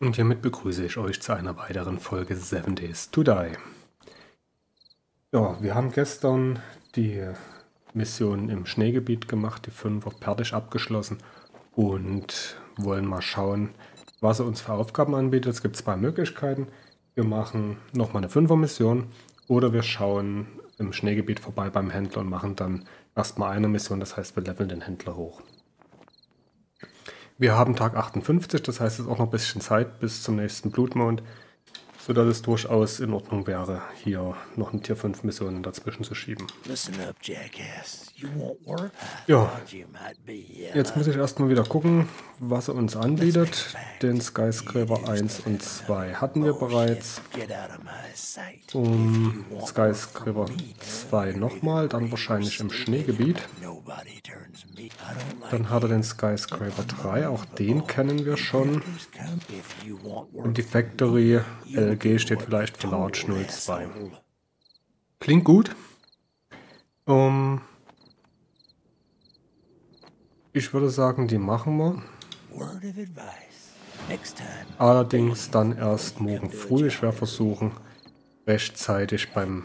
Und hiermit begrüße ich euch zu einer weiteren Folge Seven Days to Die. Ja, wir haben gestern die Mission im Schneegebiet gemacht, die 5 auf Perdisch abgeschlossen und wollen mal schauen, was er uns für Aufgaben anbietet. Es gibt zwei Möglichkeiten. Wir machen nochmal eine 5er Mission oder wir schauen im Schneegebiet vorbei beim Händler und machen dann erstmal eine Mission, das heißt wir leveln den Händler hoch. Wir haben Tag 58, das heißt es ist auch noch ein bisschen Zeit bis zum nächsten Blutmond, sodass es durchaus in Ordnung wäre, hier noch eine Tier 5 Mission dazwischen zu schieben. Up, ja, jetzt muss ich erstmal wieder gucken, was er uns anbietet. Den Skyscraper 1 und 2 hatten wir bereits. Um Skyscraper 2 nochmal, dann wahrscheinlich im Schneegebiet. Dann hat er den Skyscraper 3, auch den kennen wir schon. Und die Factory LG steht vielleicht für Large 02. Klingt gut. Um, ich würde sagen, die machen wir. Allerdings dann erst morgen früh. Ich werde versuchen, rechtzeitig beim...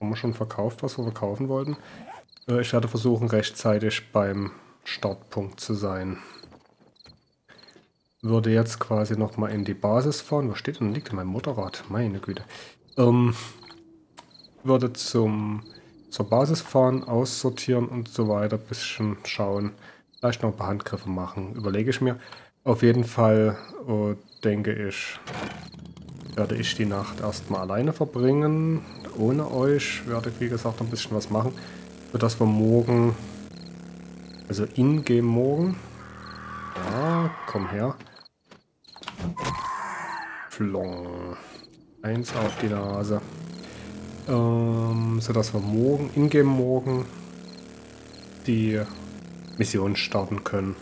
Haben wir schon verkauft, was wir verkaufen wollten? Äh, ich werde versuchen, rechtzeitig beim Startpunkt zu sein. Würde jetzt quasi nochmal in die Basis fahren. Was steht denn? Liegt in meinem Motorrad. Meine Güte. Ähm, würde zum, zur Basis fahren, aussortieren und so weiter. Bisschen schauen. Vielleicht noch ein paar Handgriffe machen. Überlege ich mir. Auf jeden Fall äh, denke ich, werde ich die Nacht erstmal alleine verbringen. Ohne euch werde ich, wie gesagt, ein bisschen was machen sodass wir morgen, also in-game morgen, ja, komm her, Flong, eins auf die Nase, ähm, sodass wir morgen, in-game morgen, die Mission starten können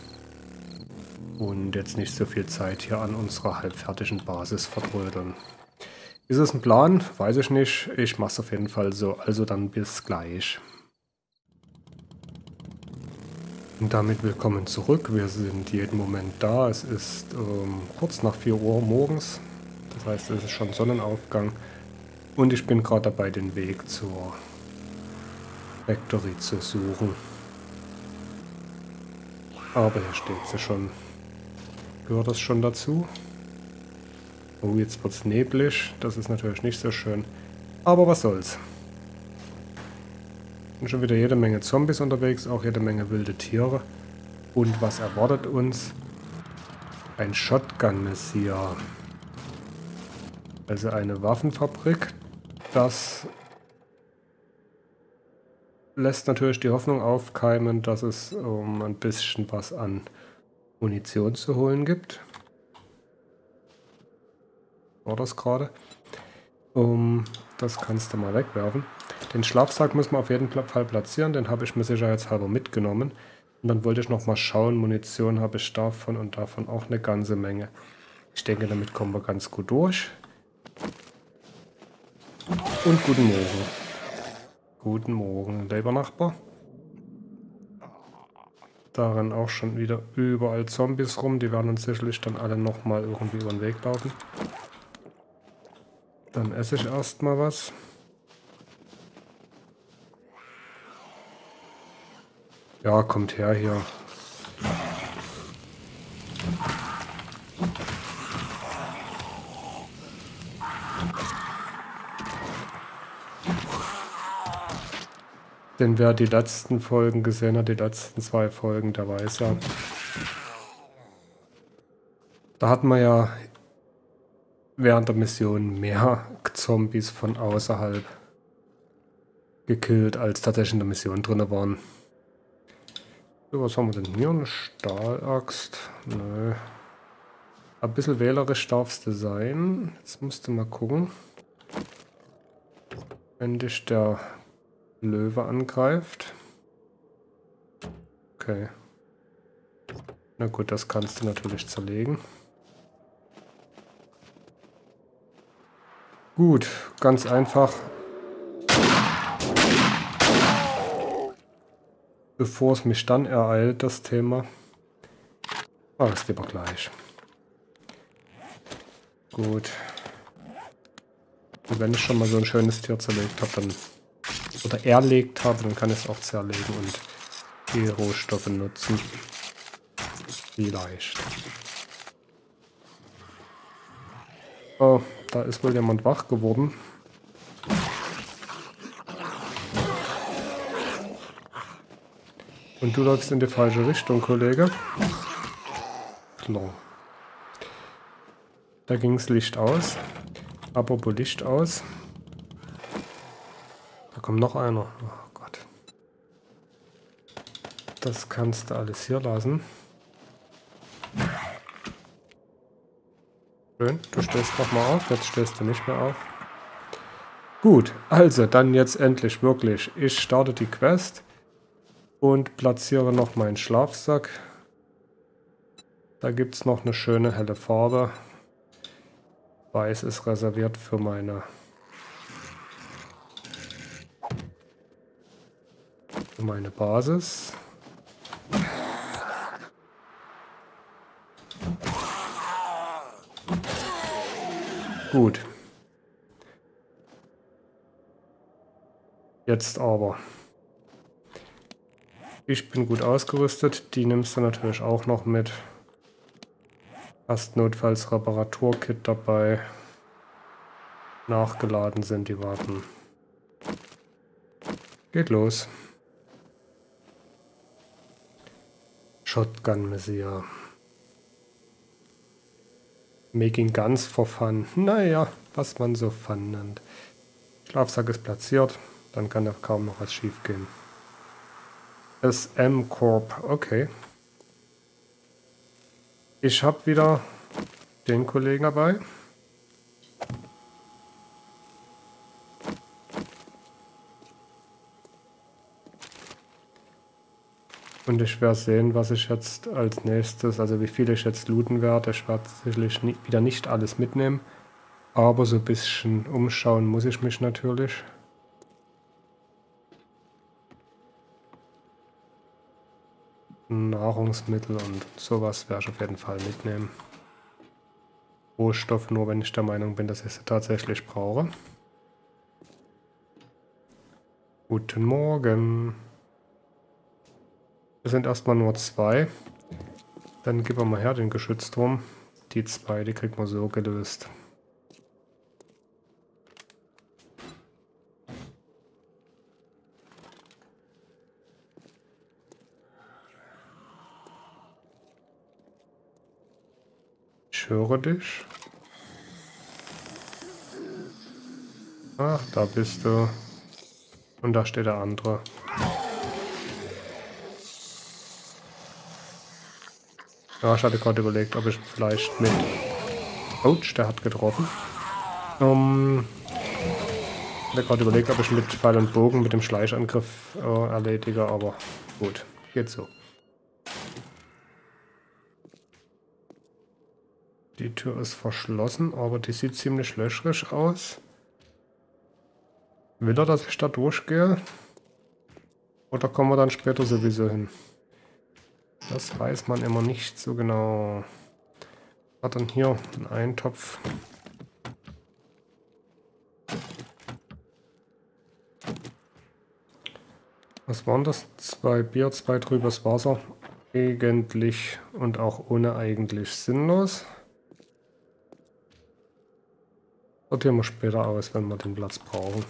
und jetzt nicht so viel Zeit hier an unserer halbfertigen Basis vertrödeln. Ist es ein Plan? Weiß ich nicht. Ich mache es auf jeden Fall so. Also dann bis gleich. Und damit willkommen zurück. Wir sind jeden Moment da. Es ist ähm, kurz nach 4 Uhr morgens. Das heißt, es ist schon Sonnenaufgang. Und ich bin gerade dabei, den Weg zur Factory zu suchen. Aber hier steht sie schon. Gehört das schon dazu? Oh, jetzt wird es neblig. Das ist natürlich nicht so schön. Aber was soll's sind schon wieder jede Menge Zombies unterwegs, auch jede Menge wilde Tiere. Und was erwartet uns? Ein Shotgun-Messier. Also eine Waffenfabrik. Das lässt natürlich die Hoffnung aufkeimen, dass es um ein bisschen was an Munition zu holen gibt. War das gerade? Um, das kannst du mal wegwerfen. Den Schlafsack müssen wir auf jeden Fall platzieren, den habe ich mir sicherheitshalber mitgenommen. Und dann wollte ich noch mal schauen, Munition habe ich davon und davon auch eine ganze Menge. Ich denke, damit kommen wir ganz gut durch. Und guten Morgen. Guten Morgen, lieber Nachbar. Da rennen auch schon wieder überall Zombies rum. Die werden uns sicherlich dann alle nochmal irgendwie über den Weg laufen. Dann esse ich erstmal was. Ja, kommt her hier. Denn wer die letzten Folgen gesehen hat, die letzten zwei Folgen, der weiß ja. Da hatten wir ja während der Mission mehr Zombies von außerhalb gekillt, als tatsächlich in der Mission drin waren. So, was haben wir denn hier? Eine Stahlaxt? Nö. Ein bisschen wählerisch darfst du sein. Jetzt musst du mal gucken. Wenn dich der Löwe angreift. Okay. Na gut, das kannst du natürlich zerlegen. Gut, ganz einfach bevor es mich dann ereilt, das Thema. Mach es lieber gleich. Gut. Und wenn ich schon mal so ein schönes Tier zerlegt habe, dann oder erlegt habe, dann kann ich es auch zerlegen und die Rohstoffe nutzen. Vielleicht. Oh, da ist wohl jemand wach geworden. Und du läufst in die falsche Richtung, Kollege. Klar. Da ging das Licht aus. Apropos Licht aus. Kommt noch einer. Oh Gott. Das kannst du alles hier lassen. Schön, du stehst nochmal auf. Jetzt stehst du nicht mehr auf. Gut, also dann jetzt endlich wirklich. Ich starte die Quest und platziere noch meinen Schlafsack. Da gibt es noch eine schöne helle Farbe. Weiß ist reserviert für meine meine Basis. Gut. Jetzt aber. Ich bin gut ausgerüstet. Die nimmst du natürlich auch noch mit. Hast notfalls Reparaturkit dabei. Nachgeladen sind die Waffen. Geht los. Shotgun Messiah. Making Guns for Fun. Naja, was man so Fun nennt. Schlafsack ist platziert. Dann kann da kaum noch was schief gehen. SM Corp, okay. Ich habe wieder den Kollegen dabei. Und ich werde sehen, was ich jetzt als nächstes, also wie viel ich jetzt looten werde. Ich werde sicherlich nie, wieder nicht alles mitnehmen. Aber so ein bisschen umschauen muss ich mich natürlich. Nahrungsmittel und sowas werde ich auf jeden Fall mitnehmen. Rohstoff nur, wenn ich der Meinung bin, dass ich sie tatsächlich brauche. Guten Morgen. Wir sind erstmal nur zwei. Dann geben wir mal her den Geschützturm. Die zwei, die kriegt man so gelöst. Ich höre dich. Ach, da bist du. Und da steht der andere. Ja, ich hatte gerade überlegt, ob ich vielleicht mit... Ouch, der hat getroffen. Um, ich hatte gerade überlegt, ob ich mit Pfeil und Bogen mit dem Schleichangriff äh, erledige, aber gut, geht so. Die Tür ist verschlossen, aber die sieht ziemlich löchrig aus. Will er, dass ich da durchgehe? Oder kommen wir dann später sowieso hin? Das weiß man immer nicht so genau. Hat dann hier einen Eintopf. Was waren das? Zwei Bier, zwei trübes Wasser. Eigentlich und auch ohne eigentlich sinnlos. Sortieren wir später aus, wenn wir den Platz brauchen.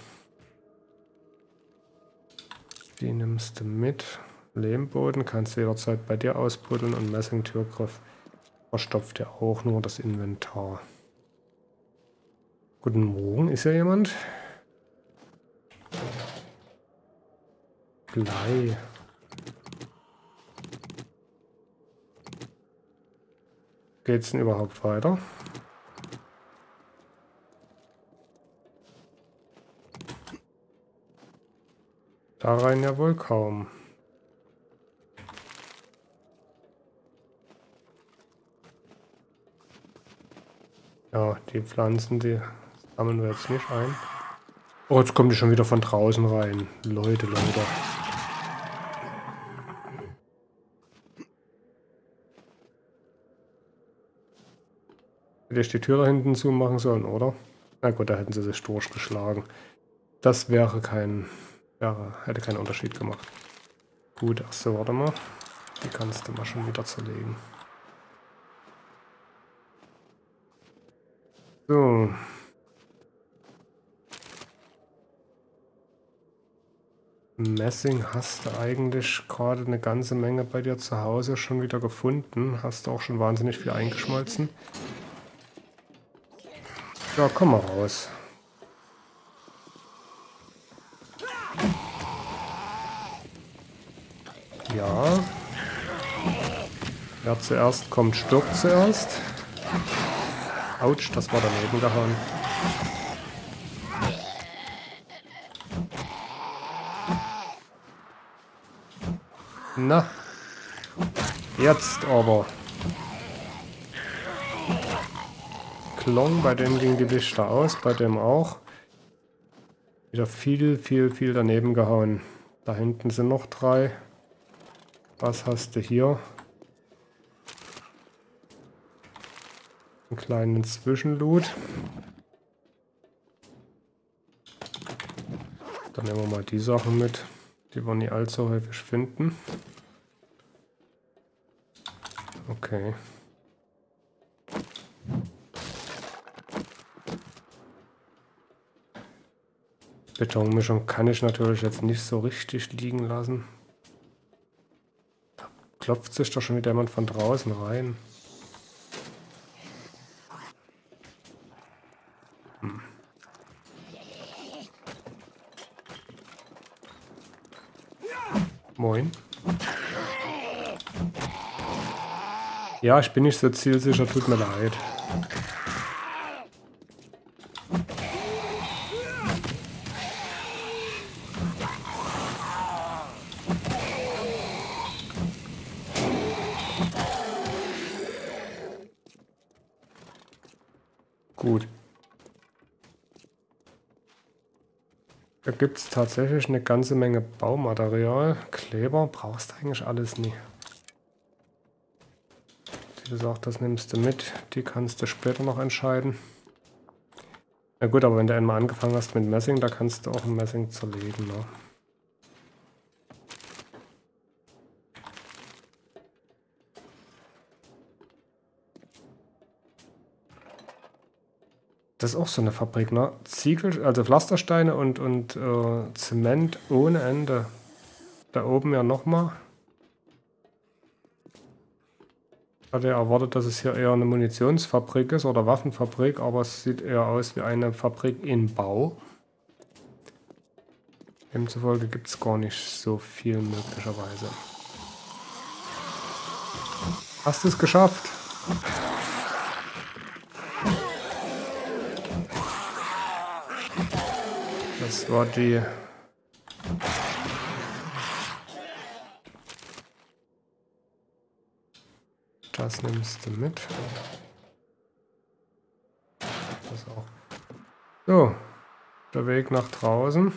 Die nimmst du mit. Lehmboden kannst du jederzeit bei dir ausbuddeln und Messingtürgriff verstopft ja auch nur das Inventar. Guten Morgen, ist ja jemand? Blei. Geht's denn überhaupt weiter? Da rein ja wohl kaum. Ja, die Pflanzen, die sammeln wir jetzt nicht ein. Oh, jetzt kommen die schon wieder von draußen rein. Leute, Leute. Hätte ich die Tür da hinten zumachen sollen, oder? Na gut, da hätten sie sich durchgeschlagen. Das wäre kein... Wäre, hätte keinen Unterschied gemacht. Gut, achso, warte mal. Die kannst du mal schon wieder zerlegen. So. Messing hast du eigentlich gerade eine ganze Menge bei dir zu Hause schon wieder gefunden. Hast du auch schon wahnsinnig viel eingeschmolzen. Ja, komm mal raus. Ja. Wer zuerst kommt, stirbt zuerst. Autsch, das war daneben gehauen. Na. Jetzt aber. Klong, bei dem ging die Lichter aus, bei dem auch. Wieder viel, viel, viel daneben gehauen. Da hinten sind noch drei. Was hast du hier? Einen kleinen Zwischenloot. Dann nehmen wir mal die Sachen mit, die wir nie allzu häufig finden. Okay. Betonmischung kann ich natürlich jetzt nicht so richtig liegen lassen. Da klopft sich doch schon wieder jemand von draußen rein. Hm. Moin. Ja, ich bin nicht so zielsicher, tut mir leid. Gut. Da gibt es tatsächlich eine ganze Menge Baumaterial. Kleber brauchst du eigentlich alles nie. Wie gesagt, das nimmst du mit. Die kannst du später noch entscheiden. Na gut, aber wenn du einmal angefangen hast mit Messing, da kannst du auch ein Messing zerlegen. Ne? Das ist auch so eine Fabrik, ne? Ziegel, also Pflastersteine und, und äh, Zement ohne Ende. Da oben ja nochmal. Hatte erwartet, dass es hier eher eine Munitionsfabrik ist oder Waffenfabrik, aber es sieht eher aus wie eine Fabrik in Bau. Demzufolge gibt es gar nicht so viel möglicherweise. Hast du es geschafft? Das war die... Das nimmst du mit. Das auch. So, der Weg nach draußen.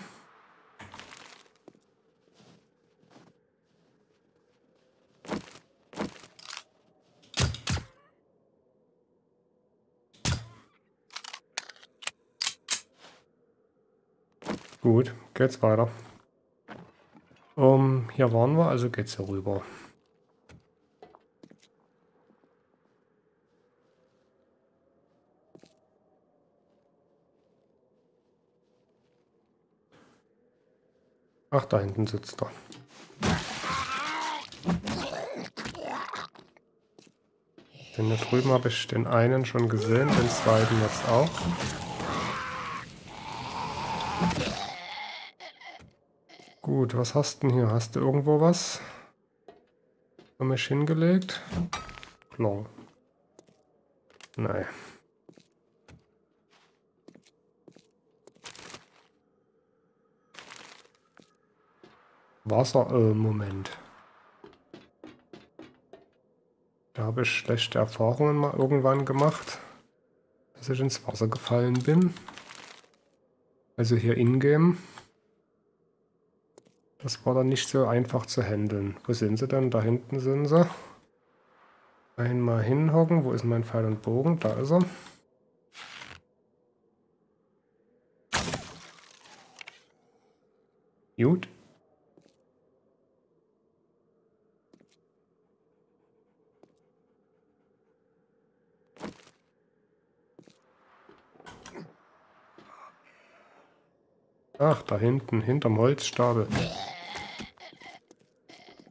Gut, geht's weiter. Um, hier waren wir, also geht's hier rüber. Ach, da hinten sitzt er. Denn da drüben habe ich den einen schon gesehen, den zweiten jetzt auch. Gut, was hast du denn hier? Hast du irgendwo was für mich hingelegt? Klar. Nein. Wasser, äh, Moment. Da habe ich schlechte Erfahrungen mal irgendwann gemacht, dass ich ins Wasser gefallen bin. Also hier ingame. Das war dann nicht so einfach zu handeln. Wo sind sie denn? Da hinten sind sie. Einmal hinhocken. Wo ist mein Pfeil und Bogen? Da ist er. Gut. Ach, da hinten, hinterm Holzstapel.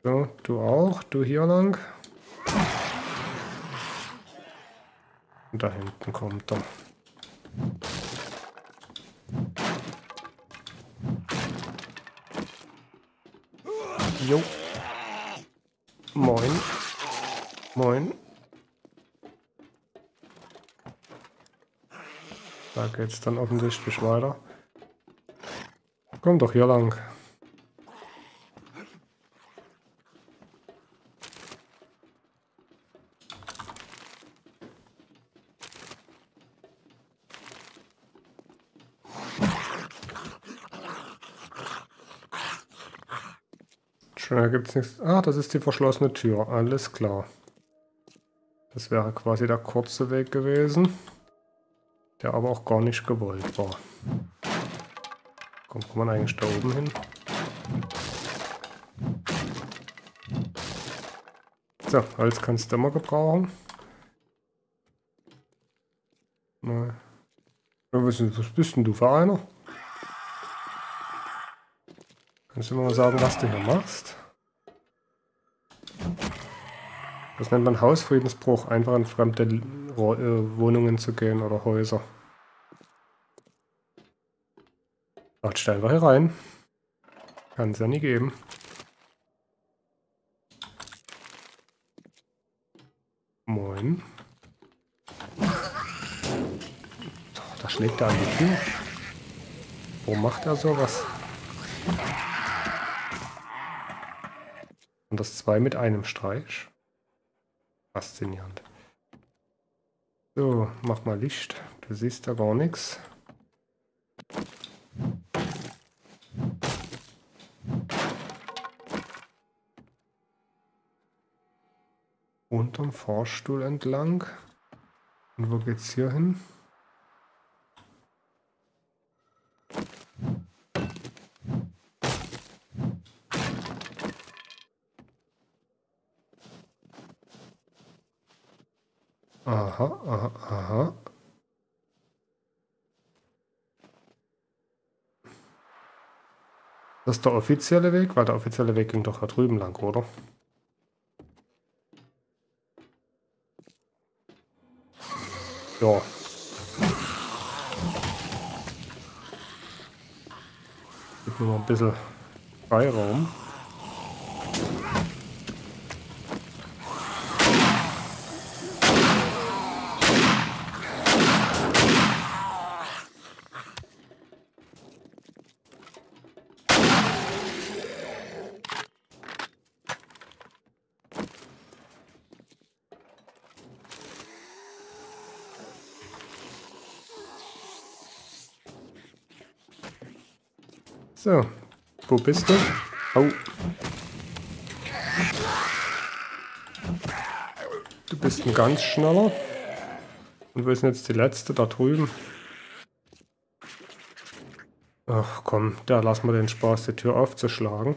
So, du auch, du hier lang. Und da hinten kommt er. Jo. Moin. Moin. Da geht's dann offensichtlich weiter. Komm doch hier lang. Schnell gibt es nichts. Ah, das ist die verschlossene Tür. Alles klar. Das wäre quasi der kurze Weg gewesen, der aber auch gar nicht gewollt war. Komm, kommt man eigentlich da oben hin? So, Holz kannst du immer gebrauchen. Mal. Was, bist denn du für einer? Kannst du mir mal sagen, was du hier machst? Das nennt man Hausfriedensbruch, einfach in fremde äh, Wohnungen zu gehen oder Häuser. Ach, stellen wir hier rein. Kann es ja nie geben. Moin. Da schlägt er an die Tür. Warum macht er sowas? Und das zwei mit einem Streich. Faszinierend. So, mach mal Licht. Du siehst da gar nichts. Fahrstuhl entlang. Und wo geht's hier hin? Aha, aha, aha. Das ist der offizielle Weg, weil der offizielle Weg ging doch da drüben lang, oder? Ja. Gib mir mal ein bisschen Freiraum. So, wo bist du? Au. Du bist ein ganz schneller. Und wo ist denn jetzt die letzte? Da drüben. Ach komm, da lassen wir den Spaß, die Tür aufzuschlagen.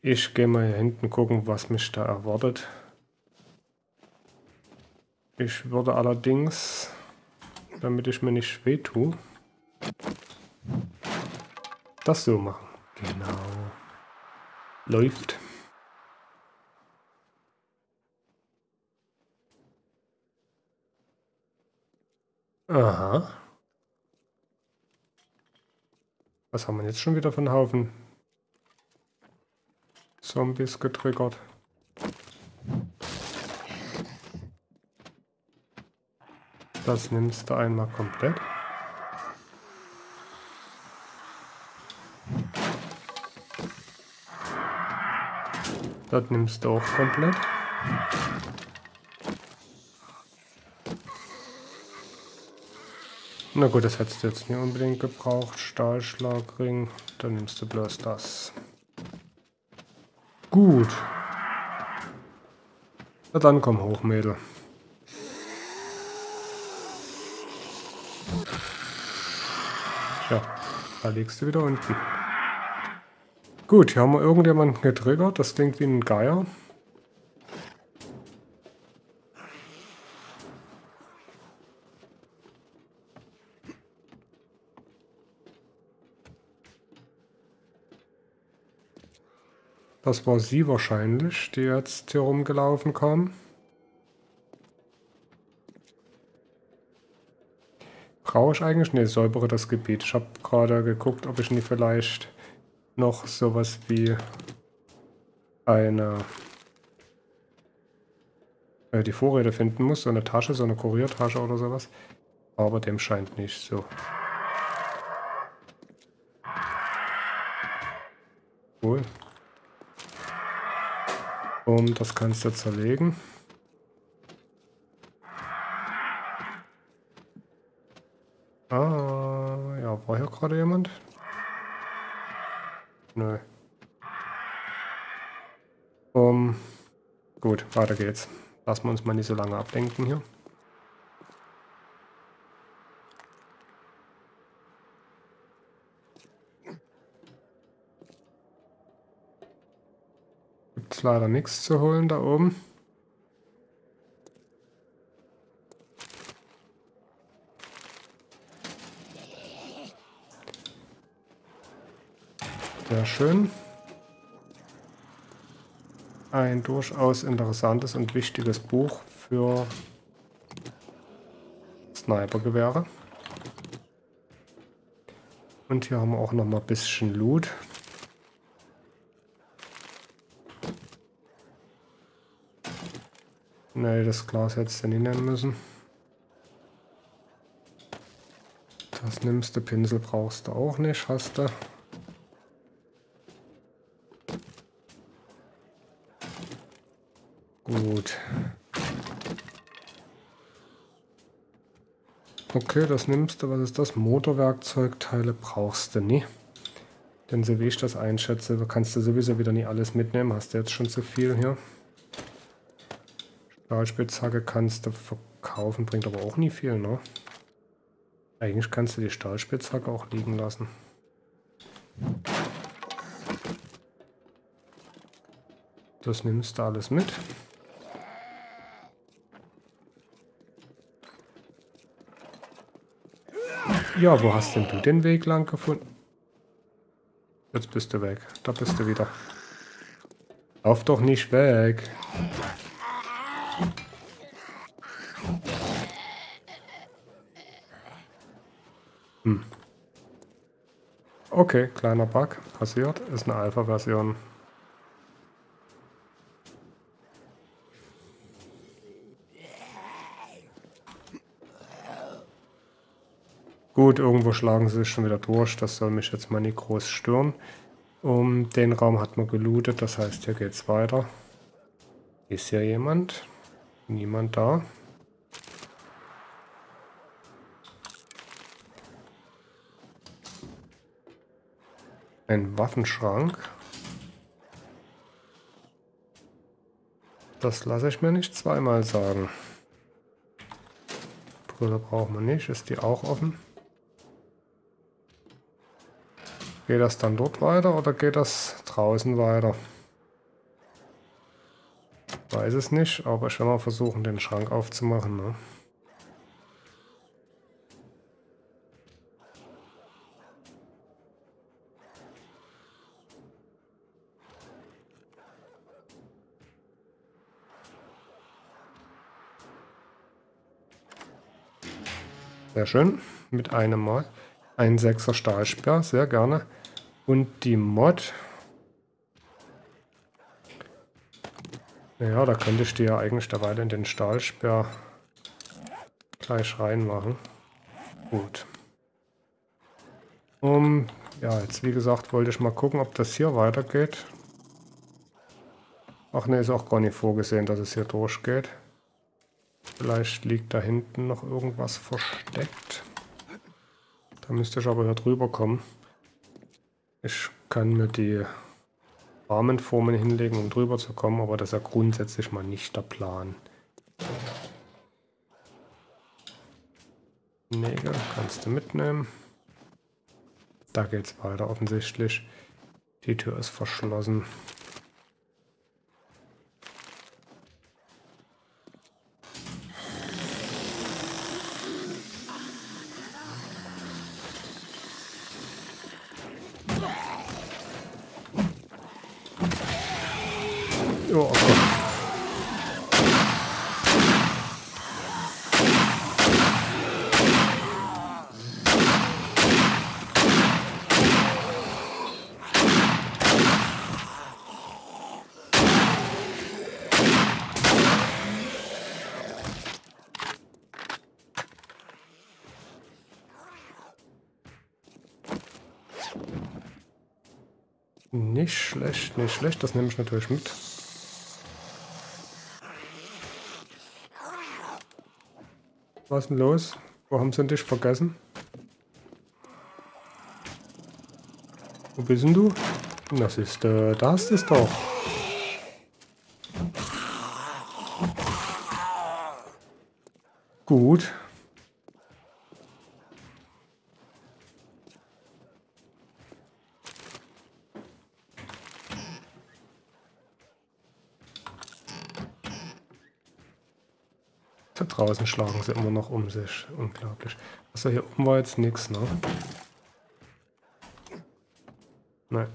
Ich gehe mal hier hinten gucken, was mich da erwartet. Ich würde allerdings, damit ich mir nicht wehtue, das so machen. Genau. Läuft. Aha. Was haben wir jetzt schon wieder von Haufen Zombies getriggert? Das nimmst du einmal komplett. Das nimmst du auch komplett. Na gut, das hättest du jetzt nicht unbedingt gebraucht. Stahlschlagring, dann nimmst du bloß das. Gut. Na dann komm hoch, Mädel. Tja, da liegst du wieder unten. Gut, hier haben wir irgendjemanden getriggert. Das klingt wie ein Geier. Das war sie wahrscheinlich, die jetzt hier rumgelaufen kam. Brauche ich eigentlich? Ne, säubere das Gebiet. Ich habe gerade geguckt, ob ich nie vielleicht noch sowas wie eine äh, die Vorräte finden muss. So eine Tasche, so eine Kuriertasche oder sowas. Aber dem scheint nicht so. Cool. Um, das du zerlegen. Ah, ja, war hier gerade jemand? Nö. Um, gut, weiter geht's. Lassen wir uns mal nicht so lange ablenken hier. leider nichts zu holen da oben. Sehr schön. Ein durchaus interessantes und wichtiges Buch für Snipergewehre. Und hier haben wir auch noch mal ein bisschen Loot. Ne, das Glas hättest du nicht nehmen müssen. Das nimmst du, Pinsel brauchst du auch nicht, hast du. Gut. Okay, das nimmst du. Was ist das? Motorwerkzeugteile brauchst du nie. Denn so wie ich das einschätze, kannst du sowieso wieder nie alles mitnehmen. Hast du jetzt schon zu viel hier. Stahlspitzhacke kannst du verkaufen, bringt aber auch nie viel, ne? Eigentlich kannst du die Stahlspitzhacke auch liegen lassen. Das nimmst du alles mit. Ja, wo hast denn du den Weg lang gefunden? Jetzt bist du weg. Da bist du wieder. Lauf doch nicht weg. Hm. Okay, kleiner Bug. Passiert. Ist eine Alpha-Version. Gut, irgendwo schlagen sie sich schon wieder durch. Das soll mich jetzt mal nicht groß stören. Um den Raum hat man gelootet, das heißt, hier geht's weiter. Ist hier jemand? Niemand da. Ein Waffenschrank. Das lasse ich mir nicht zweimal sagen. Brille brauchen wir nicht. Ist die auch offen? Geht das dann dort weiter oder geht das draußen weiter? Weiß es nicht, aber ich werde mal versuchen, den Schrank aufzumachen. Ne? Sehr schön. Mit einem Mal. Ein 6er Stahlsperr, sehr gerne. Und die Mod. Ja, da könnte ich dir ja eigentlich derweil in den Stahlsperr gleich reinmachen. Gut. Um, ja, jetzt wie gesagt wollte ich mal gucken, ob das hier weitergeht. Ach ne, ist auch gar nicht vorgesehen, dass es hier durchgeht. Vielleicht liegt da hinten noch irgendwas versteckt. Da müsste ich aber hier drüber kommen. Ich kann mir die Rahmenformen hinlegen, um drüber zu kommen, aber das ist ja grundsätzlich mal nicht der Plan. Nägel kannst du mitnehmen. Da geht's weiter offensichtlich. Die Tür ist verschlossen. Nicht schlecht, nicht schlecht. Das nehme ich natürlich mit. Was ist denn los? Wo haben sie dich vergessen? Wo bist denn du? Das ist, äh, da ist doch. Gut. Da draußen schlagen sie immer noch um sich. Unglaublich. Achso, hier oben war jetzt nichts, ne? Nein.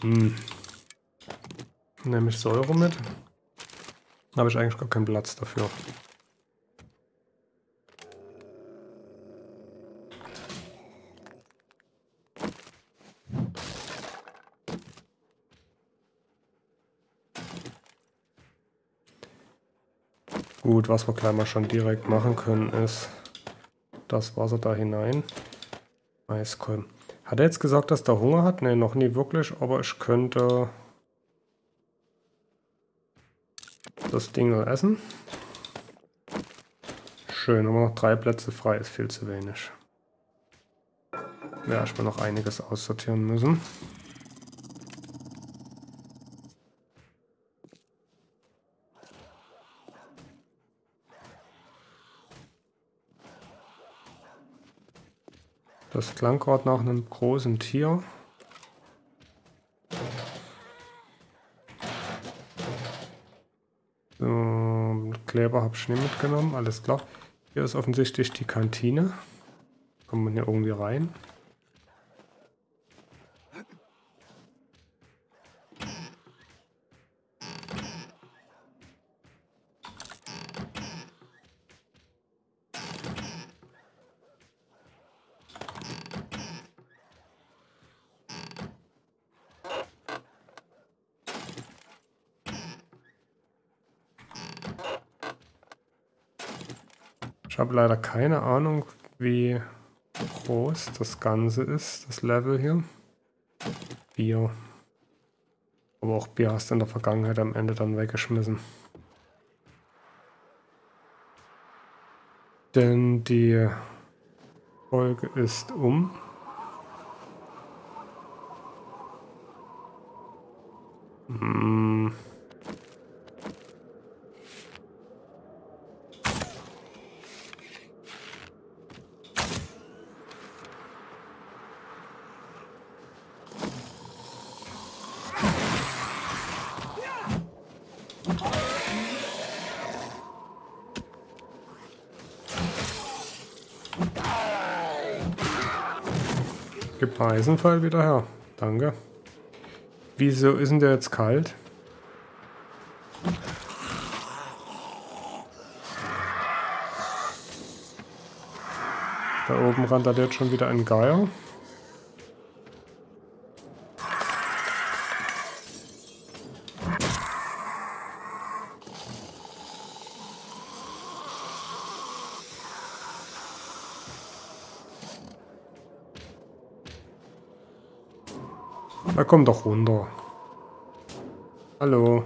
Hm. Nehme ich Säure mit? Habe ich eigentlich gar keinen Platz dafür. Gut, was wir gleich mal schon direkt machen können, ist das Wasser da hinein. Maiskolben. Hat er jetzt gesagt, dass der Hunger hat? Ne, noch nie wirklich, aber ich könnte das Ding essen. Schön, aber noch drei Plätze frei, ist viel zu wenig. Ja, ich will noch einiges aussortieren müssen. Das klang gerade nach einem großen Tier. So, Kleber habe ich nicht mitgenommen, alles klar. Hier ist offensichtlich die Kantine. Kommt man hier irgendwie rein? Leider keine Ahnung, wie groß das Ganze ist, das Level hier. Bier. Aber auch Bier hast du in der Vergangenheit am Ende dann weggeschmissen. Denn die Folge ist um. Hm. Eisenpfeil wieder her. Danke. Wieso ist denn der jetzt kalt? Da oben randaliert schon wieder ein Geier. Da komm doch runter. Hallo.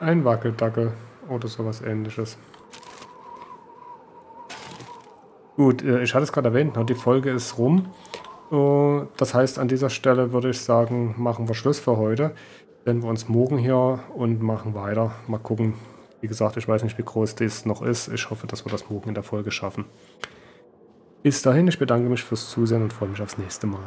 Ein Wackeldackel oder sowas ähnliches. Gut, äh, ich hatte es gerade erwähnt, ne? die Folge ist rum. Äh, das heißt, an dieser Stelle würde ich sagen, machen wir Schluss für heute. Sehen wir uns morgen hier und machen weiter. Mal gucken. Wie gesagt, ich weiß nicht, wie groß das noch ist. Ich hoffe, dass wir das morgen in der Folge schaffen. Bis dahin, ich bedanke mich fürs Zusehen und freue mich aufs nächste Mal.